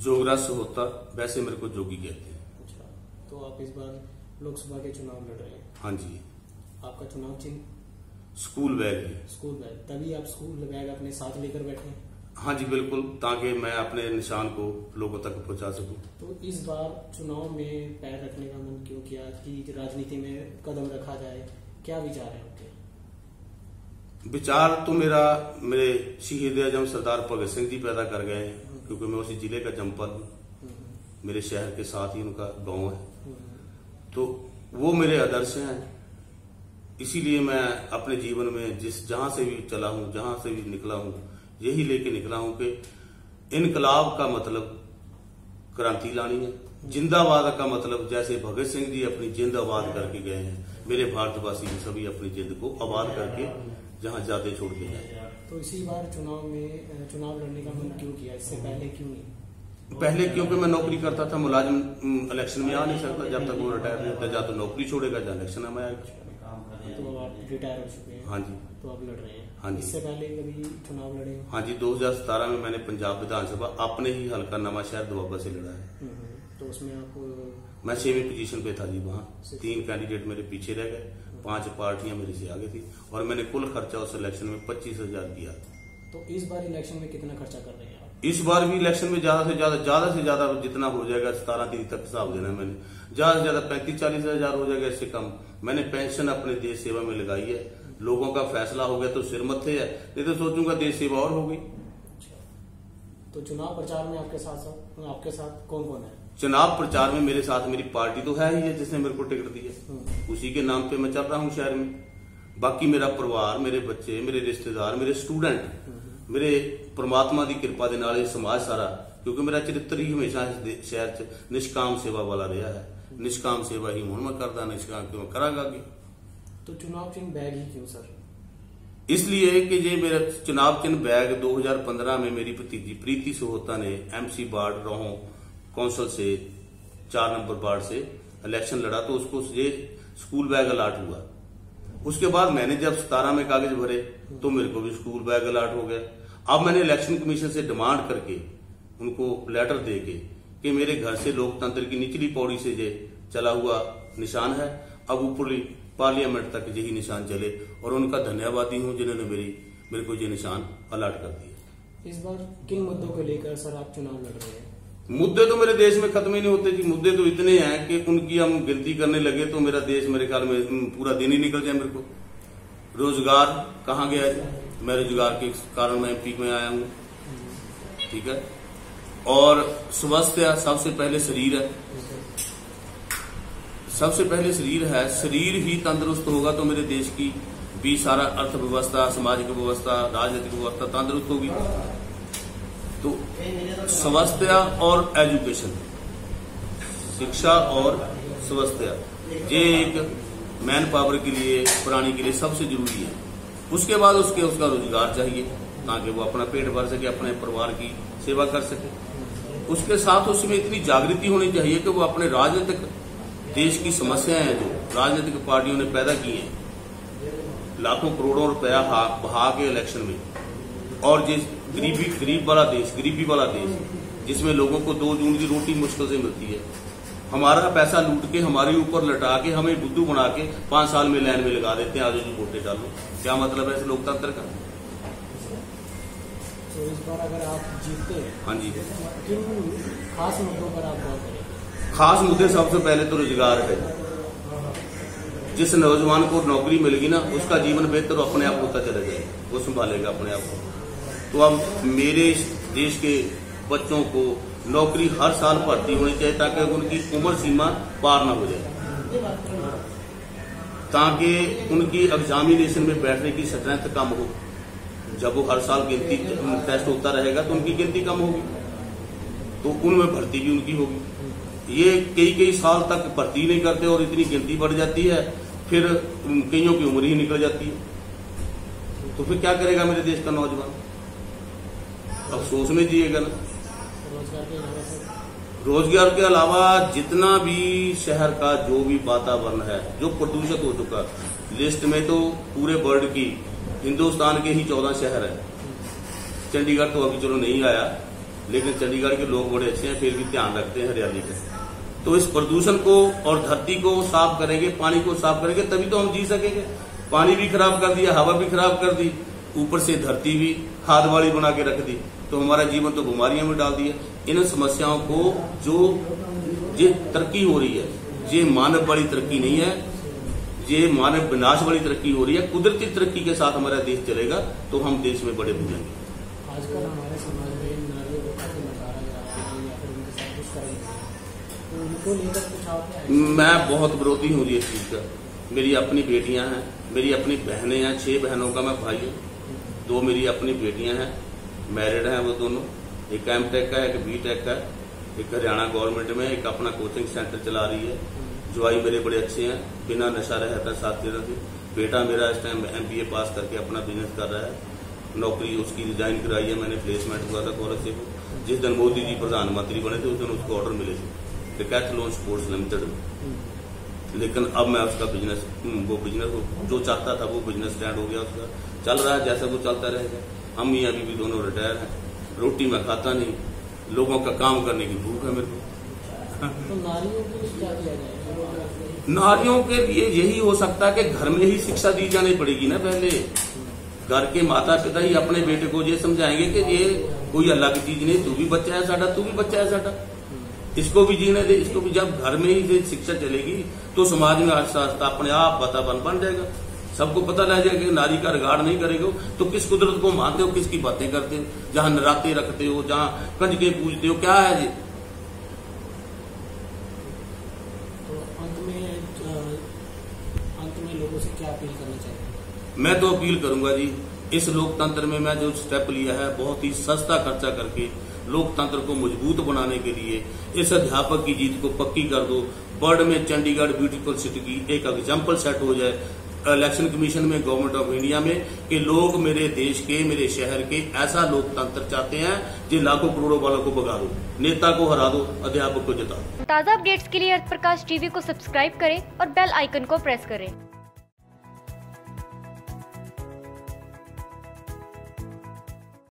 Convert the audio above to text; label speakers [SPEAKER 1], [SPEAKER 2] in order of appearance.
[SPEAKER 1] जोगरस होता वैसे मेरे को जोगी कहते हैं।
[SPEAKER 2] अच्छा तो आप इस बार लोकसभा के चुनाव लड़ रहे हैं?
[SPEAKER 1] हाँ जी।
[SPEAKER 2] आपका चुनाव चिन्ह?
[SPEAKER 1] स्कूल बैग है।
[SPEAKER 2] School bag. तभी आप स्कूल बैग अपने साथ लेकर बैठे हैं?
[SPEAKER 1] हाँ जी बिल्कुल ताकि मैं अपने निशान को लोगों तक पहुँचा सकूँ।
[SPEAKER 2] तो इस बार चुनाव में पैर रखने का मन क्यों किया कि राजनीति में कदम रखा जाए? क्या विचार है आपके?
[SPEAKER 1] विचार तो मेरा मेरे शहीद आज़म सरदार भगत सिंह जी पैदा कर गए हैं। क्योंकि मैं उसी ज़िले का चंपल हूँ।
[SPEAKER 2] हम्म,
[SPEAKER 1] मेरे शहर के साथ ही उनका गाँव है।
[SPEAKER 2] हम्म,
[SPEAKER 1] तो वो मेरे आदर्श हैं। इसीलिए मैं अपने जीवन में जिस जहाँ से भी चला हूँ जहाँ से भी निकला हूँ यही लेके निकला हूँ कि इनकलाब का मतलब क्रांति लानी है। जिंदाबाद का मतलब जैसे भगत सिंह जी अपनी जिंद आबाद करके गए हैं मेरे भारतवासी भी सभी अपनी जिंद को आबाद करके जहाँ जाते छोड़ के जाए
[SPEAKER 2] तो इसी बार चुनाव में चुनाव लड़ने का मन क्यों किया? इससे पहले क्यों नहीं?
[SPEAKER 1] पहले क्योंकि मैं नौकरी करता था मुलाजिम इलेक्शन में आ नहीं सकता जब तक वो रिटायर नहीं होता या तो नौकरी छोड़ेगा या इलेक्शन में आएगा।
[SPEAKER 2] तो आप रिटायर हो चुके हैं।
[SPEAKER 1] हाँ जी।
[SPEAKER 2] तो अब लड़ रहे हैं।
[SPEAKER 1] हाँ जी।
[SPEAKER 2] इससे पहले कभी चुनाव लड़े हाँ?
[SPEAKER 1] जी 2017 में मैंने पंजाब विधानसभा अपने ही हल्का नवा शहर दुआबा से लड़ा है।
[SPEAKER 2] हम्म, हम्म, तो उसमें आप
[SPEAKER 1] मैं छहवीं पोजीशन पे था जी वहाँ। तीन कैंडिडेट मेरे पीछे रह गए। पाँच पार्टियाँ मेरे से आगे थी और मैंने कुल खर्चा उस इलेक्शन में पच्चीस हज़ार किया
[SPEAKER 2] तो इस बार इलेक्शन में कितना खर्चा कर रहे हैं आप?
[SPEAKER 1] इस बार भी इलेक्शन में ज़्यादा से ज़्यादा ज़्यादा से ज़्यादा जितना हो जाएगा सतारह तारीख तक हिसाब देना है मैंने। ज़्यादा से ज़्यादा पैंतीस चालीस हज़ार हो जाएगा इससे कम। मैंने पेंशन अपने देश सेवा में लगाई है। लोगों का फैसला हो गया तो सिर मत्थे है। नहीं तो सोचूँगा देश सेवा और होगी
[SPEAKER 2] तो चुनाव प्रचार में आपके साथ साथ आपके साथ कौन कौन है?
[SPEAKER 1] चुनाव प्रचार में मेरे साथ मेरी पार्टी तो है ही है जिसने मेरे को टिकट दी है
[SPEAKER 2] हम्म,
[SPEAKER 1] उसी के नाम पे मैं चल रहा हूँ शहर में बाकी मेरा परिवार मेरे बच्चे मेरे रिश्तेदार मेरे स्टूडेंट मेरे परमात्मा ਦੀ ਕਿਰਪਾ ਦੇ ਨਾਲ ਇਹ ਸਮਾਜ ਸਾਰਾ ਕਿਉਂਕਿ ਮੇਰਾ ਚਰਿੱਤਰ ਹੀ ਹਮੇਸ਼ਾ ਇਸ ਦੇ- ਸ਼ਹਿਰ 'ਚ ਨਿਸ਼ਕਾਮ ਸੇਵਾ ਵਾਲਾ ਰਿਹਾ ਹੈ ਨਿਸ਼ਕਾਮ ਸੇਵਾ ਹੀ ਹੁਣ ਮੈਂ ਕਰਦਾ ਨਿਸ਼ਕਾਮ ਕਿਉਂ ਕਰਾਂਗਾ ਅੱਗੇ
[SPEAKER 2] तो चुनाव चिन्ह बैग ही क्यों सर
[SPEAKER 1] इसलिए कि ये मेरा चुनाव चिन्ह बैग 2015 में मेरी भतीजी प्रीति सोहता ने एमसी वार्ड रोहो कौंसिल से, चार नंबर वार्ड से इलेक्शन लड़ा तो उसको ये स्कूल बैग अलाट हुआ। उसके बाद मैंने जब सतारा में कागज़ भरे तो मेरे को भी स्कूल बैग अलाट हो गया। अब मैंने इलेक्शन कमीशन से डिमांड करके, उनको लेटर दे के कि मेरे घर से लोकतंत्र की निचली पौड़ी से ये चला हुआ निशान है, अब ऊपरली पार्लियामेंट तक यही निशान चले, और उनका धन्यवादी हूँ जिन्होंने मेरी, मेरे को ये निशान अलाट कर दिया।
[SPEAKER 2] इस बार किन मुद्दों को लेकर सर आप चुनाव लड़ रहे हैं?
[SPEAKER 1] मुद्दे तो मेरे देश में खत्म ही नहीं होते जी। मुद्दे तो इतने हैं कि उनकी हम गिनती करने लगे तो मेरा देश मेरे ख्याल में पूरा दिन ही निकल जाए मेरे को। रोज़गार कहाँ गया है? मैं रोज़गार के कारण मैं एमपी में आया हूँ। ठीक है? और स्वास्थ्य सबसे पहले शरीर है। सबसे पहले शरीर है। शरीर ही तंदुरुस्त होगा तो मेरे देश की भी सारा अर्थव्यवस्था, सामाजिक व्यवस्था, राजनीतिक व्यवस्था तंदुरुस्त होगी। तो स्वास्थ्य और एजुकेशन, शिक्षा और स्वास्थ्य, ये एक मैन पावर के लिए, प्राणी के लिए सबसे ज़रूरी है। उसके बाद उसके, उसका रोज़गार चाहिए, ताकि वो अपना पेट भर सके, अपने परिवार की सेवा कर सके। उसके साथ उसमें इतनी जागृति होनी चाहिए कि वो अपने राजनीतिक देश की समस्याएँ हैं जो राजनीतिक पार्टियों ने पैदा की हैं। लाखों करोड़ों रुपया बहा के इलेक्शन में। और जिस गरीबी गरीब वाला देश गरीबी वाला देश जिसमें लोगों को दो जून की रोटी मुश्किल से मिलती है। हमारा पैसा लूट के हमारे ऊपर लटा के हमें बुद्धू बना के पाँच साल में लाइन में लगा देते हैं आज जी वोटें डालो क्या मतलब है इस लोकतंत्र का?
[SPEAKER 2] तो इस बार अगर आप जीतते हाँ
[SPEAKER 1] जी।
[SPEAKER 2] किन खास मुद्दों पर आप गौर करेंगे
[SPEAKER 1] खास मुद्दे सबसे पहले तो रोज़गार है जिस नौजवान को नौकरी मिलेगी ना उसका जीवन बेहतर अपने आप होता चला जाएगा वो संभालेगा अपने आप को। तो अब मेरे देश के बच्चों को नौकरी हर साल भर्ती होनी चाहिए ताकि उनकी उम्र सीमा पार ना हो जाए। ताकि उनकी एग्जामिनेशन में बैठने की स्ट्रेंथ कम हो। जब वो हर साल गिनती टेस्ट होता रहेगा तो उनकी गिनती कम होगी। तो उनमें भर्ती भी उनकी होगी। ये कई कई साल तक भर्ती नहीं करते और इतनी गिनती बढ़ जाती है, फिर कईयों की उम्र ही निकल जाती है। तो फिर क्या करेगा मेरे देश का नौजवान? अफसोस में जिएगा ना
[SPEAKER 2] रोज़गार के अलावा
[SPEAKER 1] रोज़गार के अलावा जितना भी शहर का जो भी वातावरण है, जो प्रदूषित हो चुका लिस्ट में तो पूरे वर्ल्ड की, हिंदुस्तान के ही चौदह शहर है। चंडीगढ़ तो अभी चलो नहीं आया, लेकिन चंडीगढ़ के लोग बड़े अच्छे हैं, फिर भी ध्यान रखते हैं हरियाली का तो इस प्रदूषण को और धरती को साफ़ करेंगे, पानी को साफ़ करेंगे, तभी तो हम जी सकेंगे। पानी भी खराब कर दिया, हवा भी खराब कर दी, ऊपर से धरती भी खाद वाली बना के रख दी। तो हमारा जीवन तो बीमारियों में डाल दिया। इन समस्याओं को जो ये तरक्की हो रही है ये मानव वाली तरक्की नहीं है ये मानव विनाश वाली तरक्की हो रही है कुदरती तरक्की के साथ हमारा देश चलेगा तो हम देश में बड़े बुझेंगे
[SPEAKER 2] आजकल हमारे समाज में तो?
[SPEAKER 1] मैं बहुत विरोधी हूँ इस चीज़ का। मेरी अपनी बेटियाँ हैं मेरी अपनी बहनें हैं छह बहनों का मैं भाई हूँ। दो मेरी अपनी बेटियाँ हैं मैरिड हैं वो दोनों। एक एम टेक का एक बी टेक का एक हरियाणा गवर्नमेंट में एक अपना कोचिंग सेंटर चला रही है। जवाई मेरे बड़े अच्छे हैं। बिना नशा रहता साथ दे रहे बेटा मेरा इस टाइम एम पास करके अपना बिज़नेस कर रहा है। नौकरी उसकी रिजाइन कराई है। मैंने प्लेसमेंट हुआ था कॉलेज से जिस दिन मोदी जी प्रधानमंत्री बने थे, उस दिन उसको ऑर्डर मिले थे। कैथ डिकैथलॉन स्पोर्ट्स लिमिटेड में। लेकिन अब मैं उसका बिज़नेस वो बिज़नेस जो चाहता था वो बिज़नेस स्टैंड हो गया उसका। चल रहा है जैसा वो चलता रहेगा। हम ही अभी भी दोनों रिटायर हैं। रोटी मैं खाता नहीं। लोगों का काम करने की भूख है मेरे को।
[SPEAKER 2] तो नारियों के लिए क्या किया जाए?
[SPEAKER 1] नारियों के लिए यही हो सकता है कि घर में ही शिक्षा दी जानी पड़ेगी ना पहले। घर के माता पिता ही अपने बेटे को ये समझाएँगे कि ये कोई अलग चीज़ नहीं तू भी बच्चा है साडा तू भी बच्चा है साडा। इसको भी जीने दे इसको भी जब घर में ही शिक्षा चलेगी तो समाज में आस्ता आस्ता अपने आप वातावरण बन जाएगा। सबको पता लग जाएगा कि नारी का रिगार्ड नहीं करेगा तो किस कुदरत को मानते हो किसकी बातें करते हो? जहाँ नराते रखते हो जहाँ कंजके पूजते हो क्या है ये
[SPEAKER 2] तो अंत में अंत में लोगों से क्या अपील करना चाहिए
[SPEAKER 1] मैं तो अपील करूँगा जी इस लोकतंत्र में मैं जो स्टेप लिया है बहुत ही सस्ता खर्चा करके लोकतंत्र को मज़बूत बनाने के लिए इस अध्यापक की जीत को पक्की कर दो। वर्ल्ड में चंडीगढ़ ब्यूटीफुल सिटी की एक एग्ज़ाम्पल सेट हो जाए इलेक्शन कमीशन में, गवर्नमेंट ऑफ़ इंडिया में कि लोग मेरे देश के, मेरे शहर के ऐसा लोकतंत्र चाहते हैं जो लाखों करोड़ों वालों को भगा दो, नेता को हरा दो, अध्यापक को जिता दो।
[SPEAKER 3] ताज़ा अपडेट्स के लिए अर्थ प्रकाश टीवी को सब्सक्राइब करें और बेल आइकन को प्रेस करें।